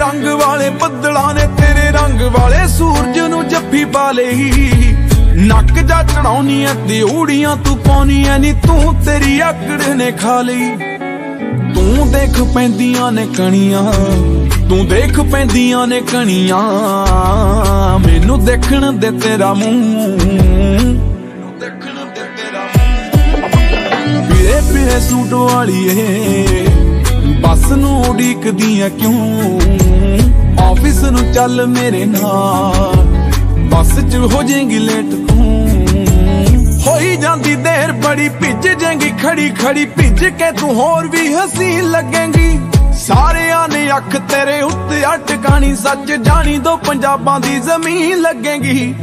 ਰੰਗ ਵਾਲੇ ਬੱਦਲਾਂ ਨੇ ਤੇਰੇ ਰੰਗ ਵਾਲੇ ਸੂਰਜ ਨੂੰ ਜੱਫੀ ਪਾ ਲਈ। ਨੱਕ ਜਾ ਚੜਾਉਣੀ ਐ ਤੇ ਊੜੀਆਂ ਤੂੰ ਪਾਉਣੀ ਐ ਨੀ, ਤੂੰ ਤੇਰੀ ਆਕੜ ਨੇ ਖਾ ਲਈ। ਤੂੰ ਦੇਖ ਪੈਂਦੀਆਂ ਨੇ ਕਣੀਆਂ, ਤੂੰ ਦੇਖ ਪੈਂਦੀਆਂ ਨੇ ਕਣੀਆਂ। ਮੈਨੂੰ ਦੇਖਣ ਦੇ ਤੇਰਾ ਮੂੰਹ ਦੇਖਣ ਦੇ ਤੇਰਾ ਮੂੰਹ। ਪੀਲੇ ਪੀਲੇ ਸੂਟ ਵਾਲੀਏ, ਬੱਸ ਨੂੰ ਉਡੀਕਦੀ ਐ ਕਿਉਂ? ਚੱਲ ਮੇਰੇ ਨਾਲ। ਬੱਸ 'ਚ ਹੋ ਜਾਏਗੀ ਲੇਟ ਤੂੰ। ਹੋਈ ਜਾਂਦੀ ਦੇਰ ਬੜੀ, ਭਿੱਜ ਜਾਏਗੀ ਖੜੀ ਖੜੀ, ਭਿੱਜ ਕੇ ਤੂੰ ਹੋਰ ਵੀ ਹਸੀਨ ਲੱਗੇਗੀ। ਸਾਰਿਆਂ ਨੇ ਅੱਖ ਤੇਰੇ ਉੱਤੇ ਅਟਕਾਣੀ, ਸੱਚ ਜਾਣੀ ਦੋ ਪੰਜਾਬਾਂ ਦੀ ਜ਼ਮੀਨ ਲੱਗੇਗੀ।